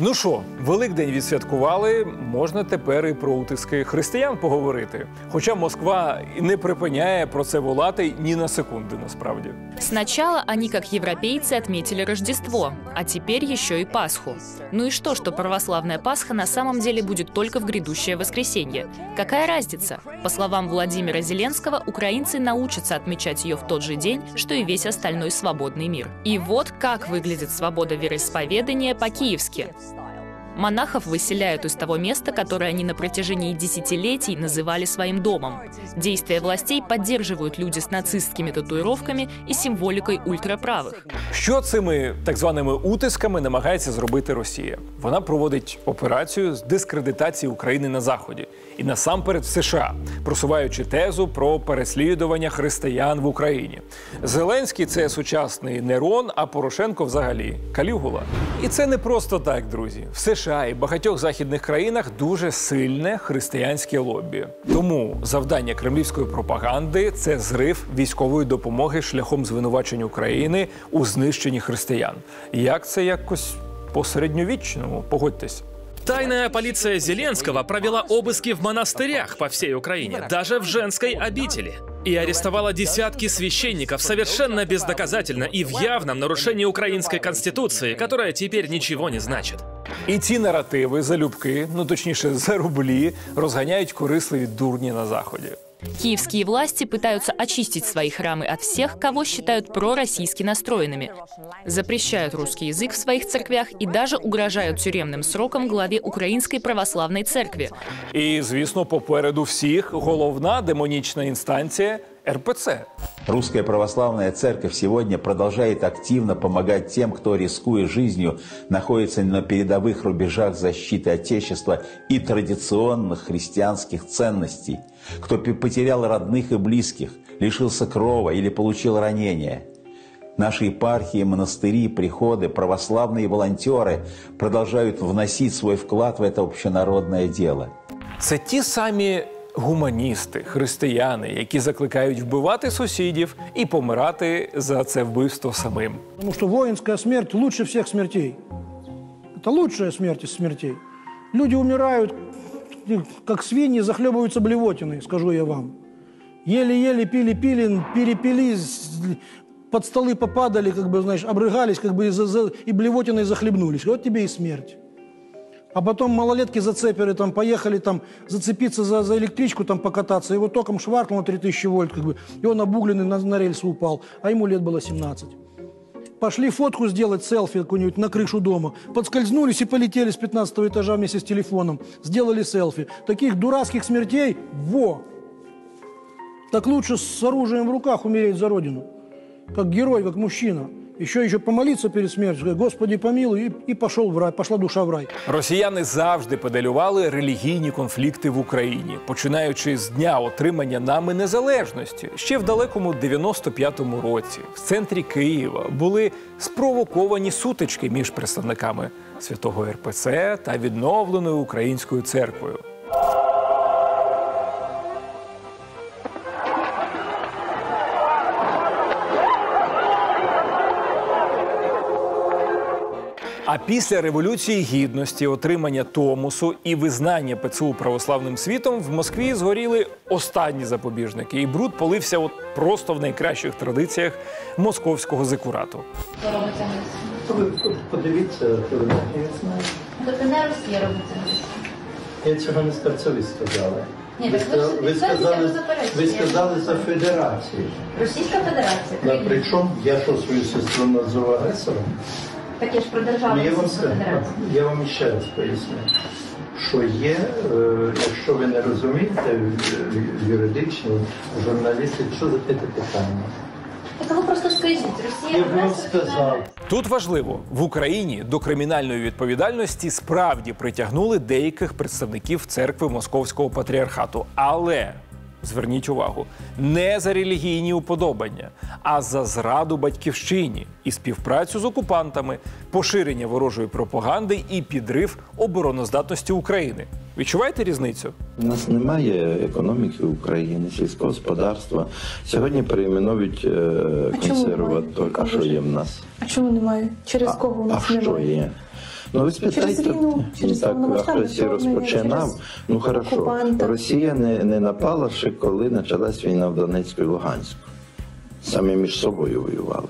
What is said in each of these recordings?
Ну що, Великдень відсвяткували, можна тепер і про утиски християн поговорити. Хоча Москва і не припиняє про це волати ні на секунду, насправді. Сначала они, как европейцы, отметили Рождество, а теперь еще и Пасху. Ну и что, что православная Пасха на самом деле будет только в грядущее воскресенье? Какая разница? По словам Владимира Зеленского, украинцы научатся отмечать ее в тот же день, что и весь остальной свободный мир. И вот как выглядит свобода вероисповедания по-киевски. Монахов выселяют из того места, которое они на протяжении десятилетий называли своим домом. Действия властей поддерживают люди с нацистскими татуировками и символикой ультраправых. Що цими так званими утисками намагається зробити Росія? Вона проводить операцію з дискредитації України на заході і насамперед в США, просуваючи тезу про переслідування християн в Україні. Зеленський це сучасний Нерон, а Порошенко взагалі Калігула. І це не просто так, друзі. В США і багатьох західних країнах дуже сильне християнське лобі. Тому завдання кремлівської пропаганди це зрив військової допомоги шляхом звинувачення України у знищенні християн. Як це якось по середньовічному? Погодьтесь. Тайная полиция Зеленского провела обыски в монастырях по всей Украине, даже в женской обители. И арестовала десятки священников совершенно бездоказательно и в явном нарушении украинской конституции, которая теперь ничего не значит. І ці наративи залюбки, ну точніше, за рублі, розганяють корисливі дурні на заході. Киевские власти пытаются очистить свои храмы от всех, кого считают пророссийски настроенными. Запрещают русский язык в своих церквях и даже угрожают тюремным сроком главе Украинской православной церкви. І, звісно, попереду всіх головна демонічна інстанція РПЦ. Русская православная церковь сегодня продолжает активно помогать тем, кто, рискуя жизнью, находится на передовых рубежах защиты Отечества и традиционных христианских ценностей, кто потерял родных и близких, лишился крова или получил ранение. Наши епархии, монастыри, приходы, православные волонтеры продолжают вносить свой вклад в это общенародное дело. Це ті самі гуманісти, християни, які закликають вбивати сусідів і помирати за це вбивство самим. Потому что воинская смерть лучше всех смертей. Это лучшая смерть из смертей. Люди умирают, как свиньи, захлебываются блевотиной, скажу я вам. Еле-еле пили-пили, перепили, с- под столы попадали, как бы, знаешь, обрыгались, как бы и, за- за- и блевотиной захлебнулись. Вот тебе и смерть. А потом малолетки-зацеперы там поехали там зацепиться за, за электричку, там покататься. Его током шваркнуло 3000 вольт, как бы, и он обугленный на, на рельсы упал. А ему лет было 17. Пошли фотку сделать, селфи какую-нибудь на крышу дома. Подскользнулись и полетели с 15 этажа вместе с телефоном. Сделали селфи. Таких дурацких смертей – во! Так лучше с оружием в руках умереть за Родину. Как герой, как мужчина. Еще еще помолиться перед сказать, Господи помилуй, и, и пошел в рай, пошла душа в рай. Росіяни завжди педалювали релігійні конфлікти в Україні, починаючи з дня отримання нами незалежності. Ще в далекому 95-му році в центрі Києва були спровоковані сутички між представниками святого РПЦ та відновленою українською церквою. А після революції гідності, отримання Томосу і визнання ПЦУ православним світом в Москві згоріли останні запобіжники, і бруд полився от просто в найкращих традиціях московського Росії? Подивіться, я знаю. Росія робиться. Я цього не сказали. Ні, ви, ви сказали, ви, сказали, за федерацію. Російська Федерація. Причому я що свою сестру назву агресором? Так я ж про державу Ну, я вам я вам ще раз поясню, що є, е, якщо ви не розумієте в- в журналісти, що за це питання? Так просто скажіть, Росія сказав. Тут важливо, в Україні до кримінальної відповідальності справді притягнули деяких представників церкви Московського патріархату. Але зверніть увагу, не за релігійні уподобання, а за зраду батьківщині і співпрацю з окупантами, поширення ворожої пропаганди і підрив обороноздатності України. Відчуваєте різницю? У нас немає економіки України, сільського господарства. Сьогодні перейменують е, консерватор. А що є в нас? А чому немає? Через кого у а нас що немає? є? Ну ви спитайте, Через через так, а хтось розпочинав. Ну хорошо, окупанта. Росія не, не напала ще коли почалась війна в Донецьку і Луганську. Самі між собою воювали.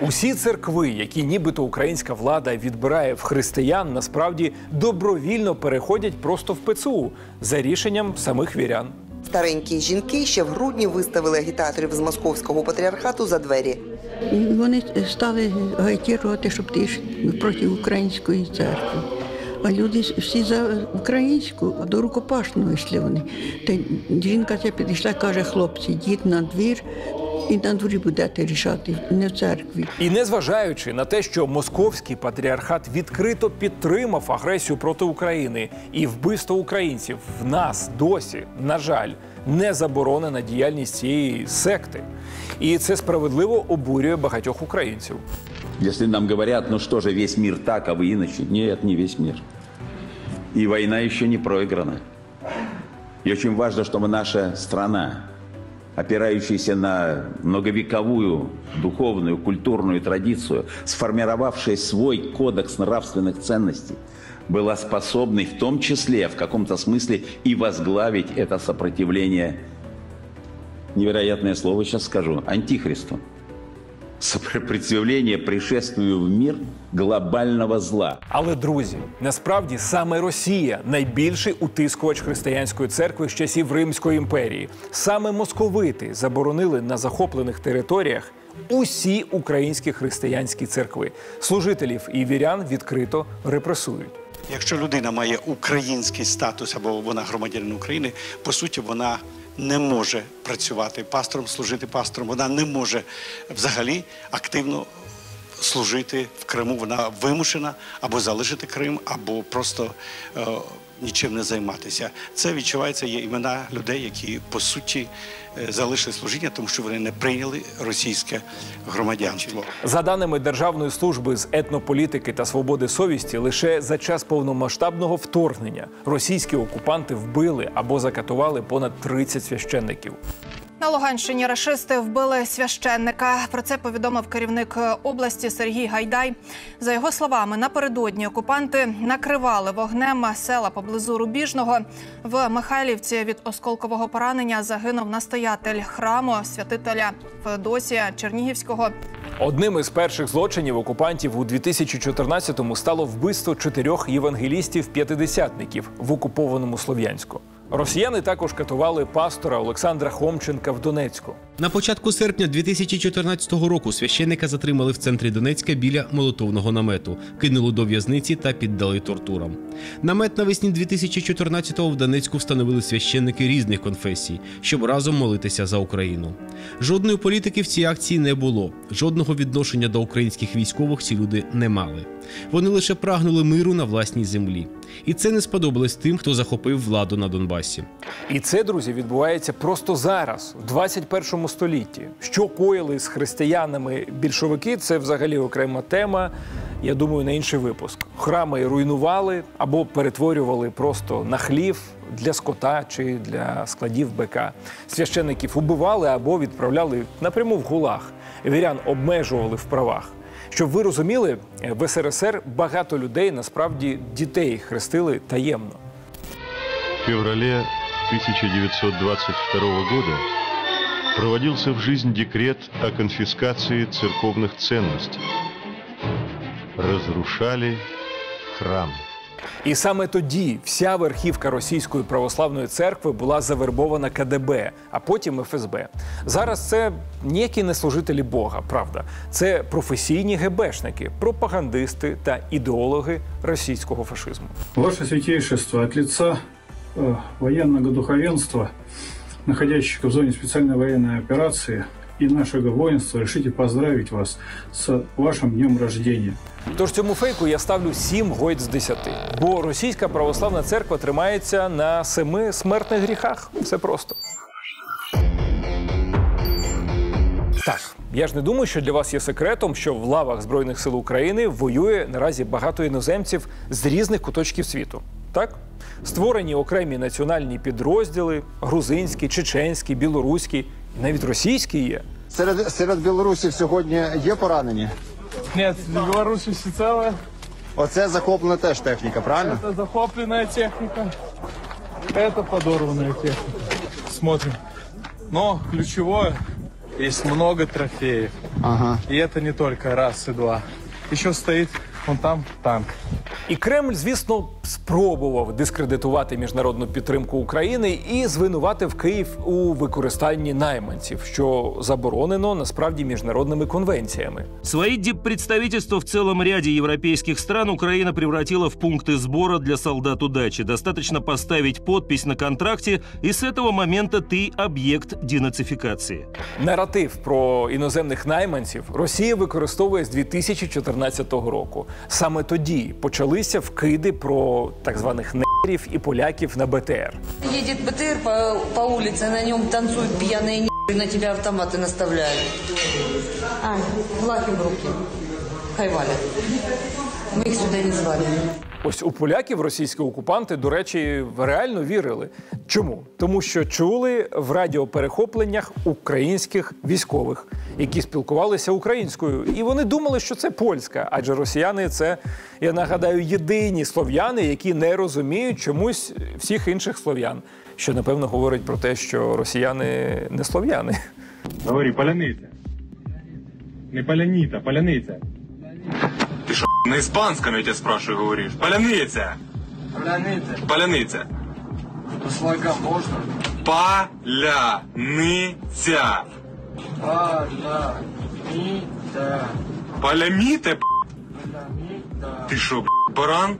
Усі церкви, які нібито українська влада відбирає в християн, насправді добровільно переходять просто в ПЦУ за рішенням самих вірян. Старенькі жінки ще в грудні виставили агітаторів з московського патріархату за двері. І вони стали гайтірувати, щоб ти ж проти української церкви. А люди всі за українську, а до рукопашного йшли вони. Та жінка ця підійшла, каже, хлопці, йдіть на двір і на дворі будете рішати, не в церкві. І незважаючи на те, що московський патріархат відкрито підтримав агресію проти України і вбивство українців, в нас досі, на жаль, не заборонена діяльність цієї секти. І це справедливо обурює багатьох українців. Если нам говорят, ну что же, весь мир так, а вы иначе. Нет, не весь мир. И война еще не проиграна. И очень важно, чтобы наша страна, опирающаяся на многовековую духовную, культурную традицию, сформировавшая свой кодекс нравственных ценностей, была способной в том числе, в каком-то смысле, и возглавить это сопротивление, невероятное слово сейчас скажу, антихристу сопротивление пришествию в мир глобального зла. Але друзі, насправді саме Росія найбільший утискувач християнської церкви з часів Римської імперії. Саме московити заборонили на захоплених територіях усі українські християнські церкви. Служителів і вірян відкрито репресують. Якщо людина має український статус або вона громадянин України, по суті, вона не може працювати пастором, служити пастором. Вона не може взагалі активно служити в Криму. Вона вимушена або залишити Крим, або просто е, нічим не займатися. Це відчувається є імена людей, які по суті е, залишили служіння, тому що вони не прийняли російське громадянство. За даними Державної служби з етнополітики та свободи совісті, лише за час повномасштабного вторгнення російські окупанти вбили або закатували понад 30 священників. На Луганщині рашисти вбили священника. Про це повідомив керівник області Сергій Гайдай. За його словами, напередодні окупанти накривали вогнем села поблизу Рубіжного. В Михайлівці від осколкового поранення загинув настоятель храму святителя Феодосія Чернігівського. Одним із перших злочинів окупантів у 2014-му стало вбивство чотирьох євангелістів-п'ятидесятників в окупованому Слов'янську. Росіяни також катували пастора Олександра Хомченка в Донецьку. На початку серпня 2014 року священника затримали в центрі Донецька біля молотовного намету, кинули до в'язниці та піддали тортурам. Намет навесні 2014-го в Донецьку встановили священники різних конфесій, щоб разом молитися за Україну. Жодної політики в цій акції не було, жодного відношення до українських військових ці люди не мали. Вони лише прагнули миру на власній землі. І це не сподобалось тим, хто захопив владу на Донбасі. І це, друзі, відбувається просто зараз, в 21 столітті. Що коїли з християнами більшовики, це взагалі окрема тема. Я думаю, на інший випуск. Храми руйнували або перетворювали просто на хлів для скота чи для складів БК. Священиків убивали або відправляли напряму в гулаг. Вірян обмежували в правах. Щоб ви розуміли, в СРСР багато людей насправді дітей хрестили таємно. В феврале 1922 года проводился в жизнь декрет о конфискации церковных ценностей. Разрушали храм. І саме тоді вся верхівка російської православної церкви була завербована КДБ, а потім ФСБ. Зараз це ніякі не служителі Бога, правда. Це професійні ГБшники, пропагандисти та ідеологи російського фашизму. Ваше святейшество, от лица э, военного духовенства, находящихся в зоне специальной военной операции и нашего воинства, решите поздравить вас с вашим днем рождения. Тож цьому фейку я ставлю 7 гойд з 10. Бо російська православна церква тримається на семи смертних гріхах. Все просто. Так, я ж не думаю, що для вас є секретом, що в лавах Збройних сил України воює наразі багато іноземців з різних куточків світу. Так? Створені окремі національні підрозділи: грузинські, чеченські, білоруські, навіть російські є. Серед, серед білорусів сьогодні є поранені? Нет, Беларусь всецело. Оце захоплена теж техніка, правильно? Это захопленная техника, это подорванная техника. Смотрим. Но ключевое, есть много трофеев. Ага. И это не только раз и два. Еще стоит вон там танк. І Кремль, звісно, спробував дискредитувати міжнародну підтримку України і звинуватив Київ у використанні найманців, що заборонено насправді міжнародними конвенціями. Свои диппредставительства в целом ряде европейских стран Украина превратила в пункты сбора для солдат удачи. Достаточно поставить подпись на контракте, и с этого момента ты объект денацификации. Наратив про іноземних найманців Росія використовує з 2014 року. Саме тоді почалися вкиди про так званих нерів і поляків на БТР. Едет БТР по, по улице, на нем танцуют пьяные н***, на тебя автоматы наставляют. А, лаки в руки. Хайвали. Мы их сюда не звали. Ось у поляків російські окупанти, до речі, реально вірили. Чому? Тому що чули в радіоперехопленнях українських військових, які спілкувалися українською, і вони думали, що це польська, адже росіяни це, я нагадаю, єдині слов'яни, які не розуміють чомусь всіх інших слов'ян. Що напевно говорить про те, що росіяни не слов'яни. Говори, поляниця. Не поляніта, поляниця. На іспанському я тебе спрашиваю, говориш? Поляниця. Поляниця. Поляниця. По слогам можно? Поляниця. А, да. И. Поляміте, Ти що, баран?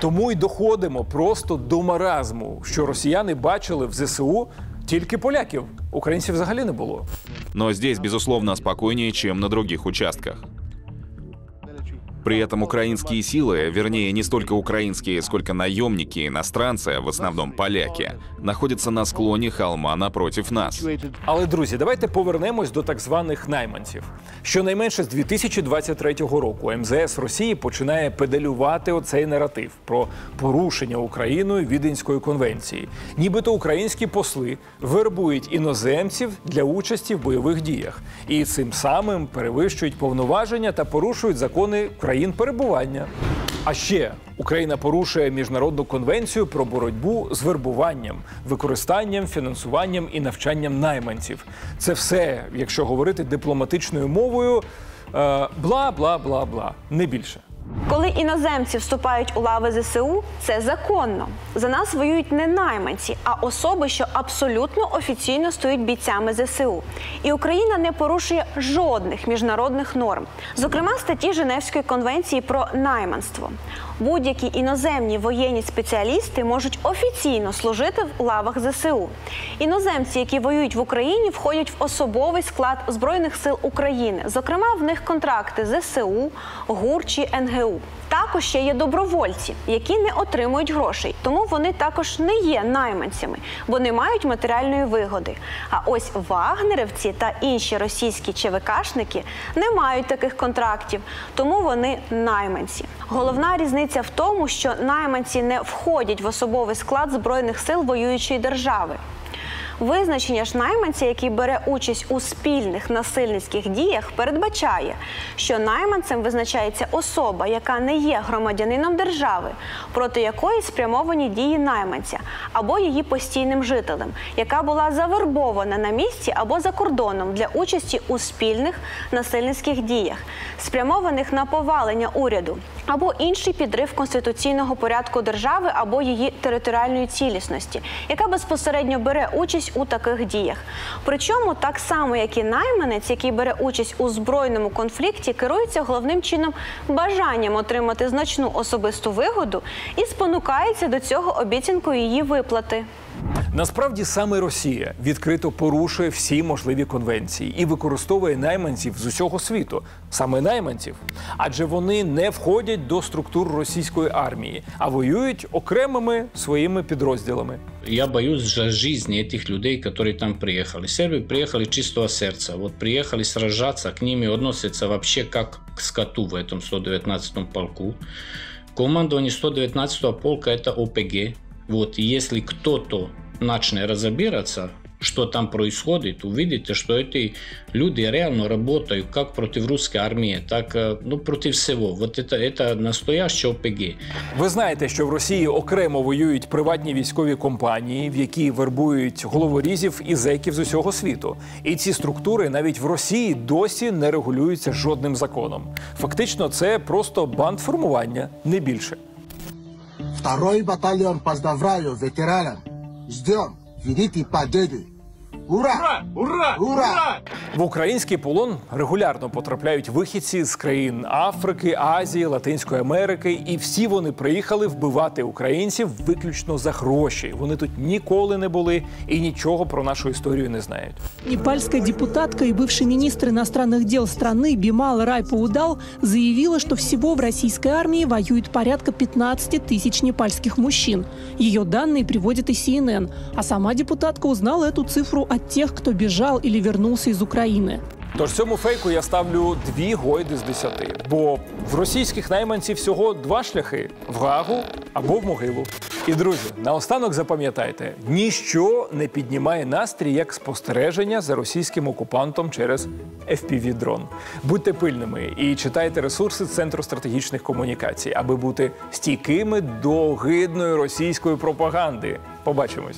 Тому й доходимо просто до маразму, що росіяни бачили в ЗСУ тільки поляків. Українців взагалі не було. Но здесь, безусловно, спокойнее, чем на других участках. При этом украинские силы, вернее, не столько украинские, сколько наемники, иностранцы, в основном поляки, находятся на склоне холма напротив нас. Але друзі, давайте повернемось до так званих найманців. Щонайменше з 2023 року МЗС Росії починає педалювати оцей наратив про порушення Україною Віденської конвенції. Нібито українські посли вербують іноземців для участі в бойових діях і цим самим перевищують повноваження та порушують закони країн перебування. А ще Україна порушує міжнародну конвенцію про боротьбу з вербуванням, використанням, фінансуванням і навчанням найманців. Це все, якщо говорити дипломатичною мовою, е, бла бла бла бла, не більше. Коли іноземці вступають у лави ЗСУ, це законно. За нас воюють не найманці, а особи, що абсолютно офіційно стоять бійцями ЗСУ. І Україна не порушує жодних міжнародних норм, зокрема статті Женевської конвенції про найманство. Будь-які іноземні воєнні спеціалісти можуть офіційно служити в лавах ЗСУ. Іноземці, які воюють в Україні, входять в особовий склад Збройних сил України. Зокрема, в них контракти ЗСУ, ГУР чи НГУ. Також ще є добровольці, які не отримують грошей, тому вони також не є найманцями, бо не мають матеріальної вигоди. А ось вагнерівці та інші російські ЧВКшники не мають таких контрактів, тому вони найманці. Головна різниця в тому, що найманці не входять в особовий склад збройних сил воюючої держави. Визначення ж найманця, який бере участь у спільних насильницьких діях, передбачає, що найманцем визначається особа, яка не є громадянином держави, проти якої спрямовані дії найманця, або її постійним жителем, яка була завербована на місці або за кордоном для участі у спільних насильницьких діях, спрямованих на повалення уряду, або інший підрив конституційного порядку держави або її територіальної цілісності, яка безпосередньо бере участь у таких діях. Причому так само, як і найманець, який бере участь у збройному конфлікті, керується головним чином бажанням отримати значну особисту вигоду і спонукається до цього обіцянкою її виплати. Насправді саме Росія відкрито порушує всі можливі конвенції і використовує найманців з усього світу, саме найманців, адже вони не входять до структур російської армії, а воюють окремими своїми підрозділами. Я боюсь за жизни этих людей, которые там приехали. Сербы приехали чистого сердца. Вот приехали сражаться, к ними относятся вообще как к скоту в этом 119-м полку. Командование 119-го полка это ОПГ. Вот, и если кто-то начнет разбираться, что там происходит, увидите, что эти люди реально работают как против русской армии, так э, ну, против всего. Вот это, это настоящий ОПГ. Ви знаєте, що в Росії окремо воюють приватні військові компанії, в які вербують головорізів і зеків з усього світу. І ці структури навіть в Росії досі не регулюються жодним законом. Фактично, це просто бандформування, не більше. Второй батальон поздравляю ветеранам. Ждем великий победы. Ура! Ура! Ура! В український полон регулярно потрапляють вихідці з країн Африки, Азії, Латинської Америки, і всі вони приїхали вбивати українців виключно за гроші. Вони тут ніколи не були і нічого про нашу історію не знають. Непальская депутатка и бывший министр иностранных дел страны Бимал Райпаудал заявила, что всего в российской армии воюет порядка 15 тысяч непальских мужчин. Ее данные приводит и CNN, а сама депутатка узнала эту цифру от тех, кто бежал или вернулся из Украины. Тож цьому фейку я ставлю дві гойди з десяти. Бо в російських найманців всього два шляхи: в Гагу або в могилу. І друзі, наостанок запам'ятайте: ніщо не піднімає настрій як спостереження за російським окупантом через FPV-дрон. Будьте пильними і читайте ресурси Центру стратегічних комунікацій, аби бути стійкими до гидної російської пропаганди. Побачимось.